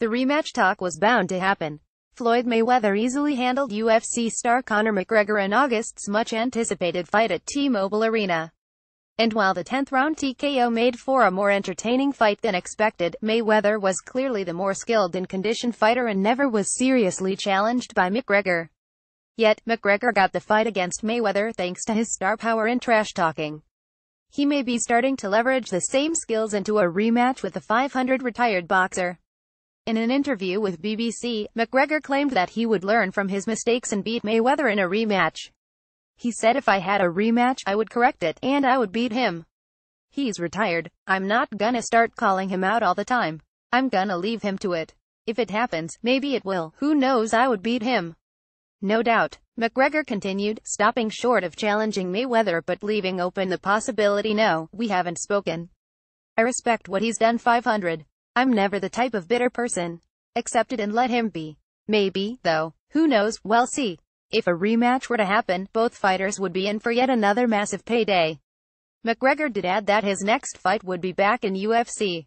The rematch talk was bound to happen. Floyd Mayweather easily handled UFC star Conor McGregor in August's much-anticipated fight at T-Mobile Arena. And while the 10th round TKO made for a more entertaining fight than expected, Mayweather was clearly the more skilled and conditioned fighter and never was seriously challenged by McGregor. Yet, McGregor got the fight against Mayweather thanks to his star power and trash talking. He may be starting to leverage the same skills into a rematch with the 500 retired boxer. In an interview with BBC, McGregor claimed that he would learn from his mistakes and beat Mayweather in a rematch. He said if I had a rematch, I would correct it, and I would beat him. He's retired. I'm not gonna start calling him out all the time. I'm gonna leave him to it. If it happens, maybe it will. Who knows I would beat him. No doubt. McGregor continued, stopping short of challenging Mayweather but leaving open the possibility no, we haven't spoken. I respect what he's done 500. I'm never the type of bitter person. Accept it and let him be. Maybe, though. Who knows, we'll see. If a rematch were to happen, both fighters would be in for yet another massive payday. McGregor did add that his next fight would be back in UFC.